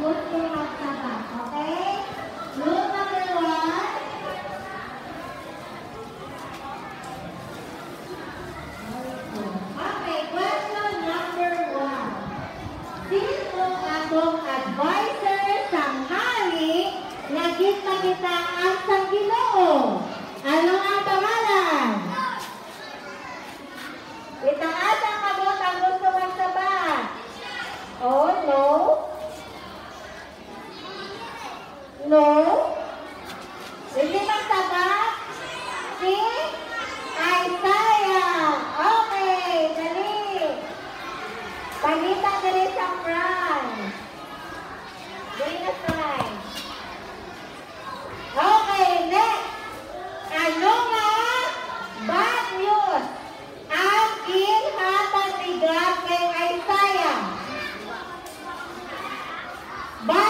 Good to okay? Rule number one. Okay, question number one. Sino akong advisor sa hari na kita-kita ang sa Pagita dali sa front. Dali na slide. Okay, next. Ano nga bad news ang inhatag ni God kay Isaiah? Bad